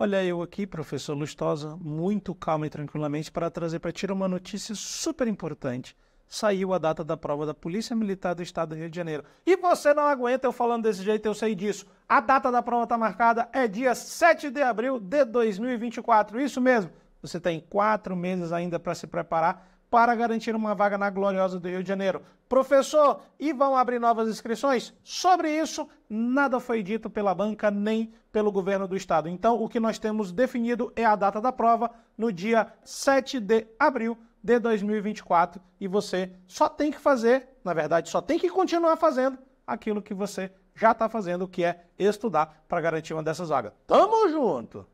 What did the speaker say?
Olha, eu aqui, professor Lustosa, muito calmo e tranquilamente para trazer para ti uma notícia super importante. Saiu a data da prova da Polícia Militar do Estado do Rio de Janeiro. E você não aguenta eu falando desse jeito, eu sei disso. A data da prova está marcada, é dia 7 de abril de 2024. Isso mesmo. Você tem quatro meses ainda para se preparar para garantir uma vaga na Gloriosa do Rio de Janeiro. Professor, e vão abrir novas inscrições? Sobre isso, nada foi dito pela banca nem pelo governo do estado. Então, o que nós temos definido é a data da prova no dia 7 de abril de 2024 e você só tem que fazer, na verdade, só tem que continuar fazendo aquilo que você já está fazendo, que é estudar para garantir uma dessas vagas. Tamo junto!